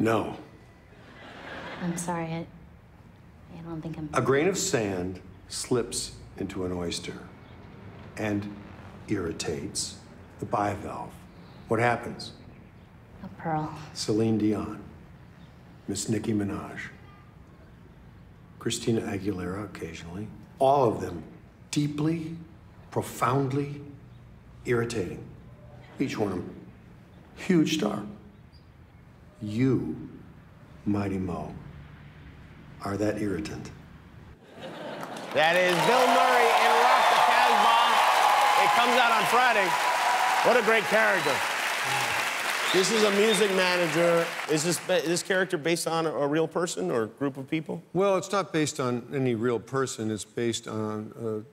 No. I'm sorry. I, I don't think I'm. A grain of sand slips into an oyster and irritates the bivalve. What happens? A pearl. Celine Dion, Miss Nicki Minaj, Christina Aguilera occasionally. All of them deeply, profoundly irritating. Each one of them. Huge star. You, Mighty Mo, are that irritant. That is Bill Murray in Rock the Kasbah. It comes out on Friday. What a great character. This is a music manager. Is this this character based on a, a real person or group of people? Well, it's not based on any real person. It's based on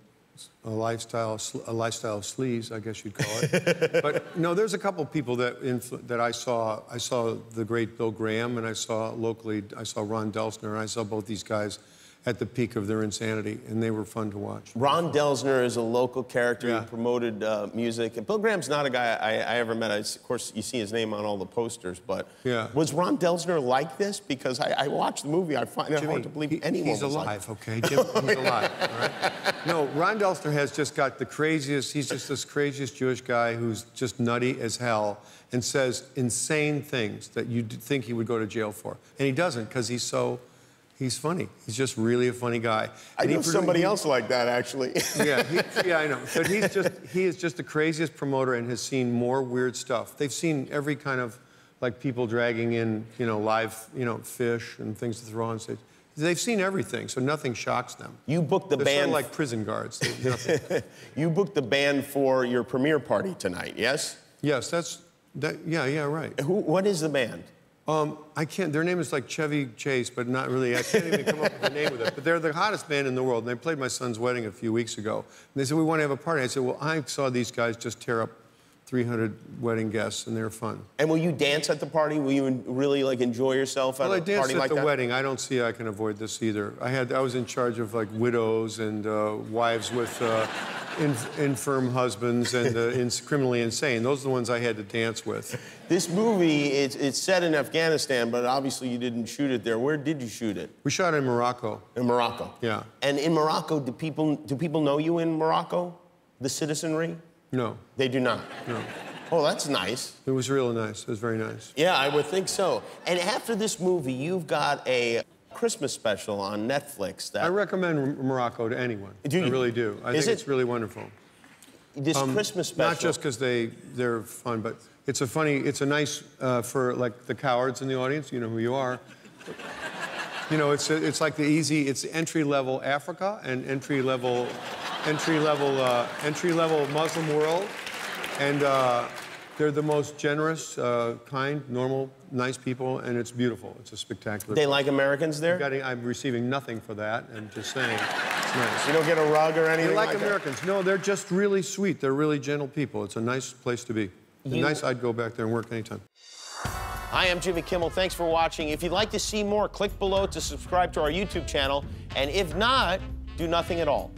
a, a lifestyle, a lifestyle of sleaze, I guess you'd call it. but no, there's a couple of people that that I saw. I saw the great Bill Graham, and I saw locally. I saw Ron Delsener, and I saw both these guys at the peak of their insanity, and they were fun to watch. Ron Delsener is a local character Yeah. who promoted uh, music. And Bill Graham's not a guy I, I ever met. I, of course, you see his name on all the posters, but Yeah. was Ron Delsener like this? Because I, I watched the movie. I find it Jimmy, hard to believe he- anyone He's was alive, like okay? Jim, he's alive, all right? No, Ron Delsener has just got the craziest, he's just this craziest Jewish guy who's just nutty as hell and says insane things that you'd think he would go to jail for. And he doesn't because he's so, he's funny. He's just really a funny guy. I And he know produ- somebody he- else like that, actually. yeah, he, yeah, I know. But he's just he is just the craziest promoter and has seen more weird stuff. They've seen every kind of like people dragging in, you know, live, you know, fish and things to throw on stage. They've seen everything, so nothing shocks them. You booked the They're sort band of like prison guards. You booked the band for your premiere party tonight, yes? yes, that's that. Yeah, yeah, right. Who, what is the band? Um, I can't. Their name is like Chevy Chase, but not really. I can't even come up with a name with it. But they're the hottest band in the world. And they played my son's wedding a few weeks ago. And they said we want to have a party. I said, well, I saw these guys just tear up 300 wedding guests, and they're fun. And will you dance at the party? Will you really like enjoy yourself at Well, I a danced party at like the that? wedding. I don't see I can avoid this either. I had I was in charge of like widows and uh, wives with uh, inf- infirm husbands and uh, ins- criminally insane. Those are the ones I had to dance with. This movie, it's, it's set in Afghanistan, but obviously you didn't shoot it there. Where did you shoot it? We shot it in Morocco. In Morocco. Yeah. And in Morocco, do people do people know you in Morocco? The citizenry? No, They do not. no. Oh, that's nice. It was really nice. It was very nice. Yeah, I would think so. And after this movie, you've got a Christmas special on Netflix that I recommend Morocco to anyone. Do I really do. I think it- it's really wonderful. this Christmas special. Um, Not just because they they're fun, but it's a funny. It's a nice uh, for like the cowards in the audience. You know who you are. You know, it's it's like the easy. It's entry level Africa and entry level, entry level uh, entry level Muslim world, and uh, they're the most generous, uh, kind, normal, nice people, and it's beautiful. It's a spectacular. they like Americans there? Getting, I'm receiving nothing for that, and just saying, it's nice. You don't get a rug or anything They like, like that? Americans. No, they're just really sweet. They're really gentle people. It's a nice place to be. You- Nice. I'd go back there and work anytime. Hi, I'm Jimmy Kimmel. Thanks for watching. If you'd like to see more, click below to subscribe to our YouTube channel. And if not, do nothing at all.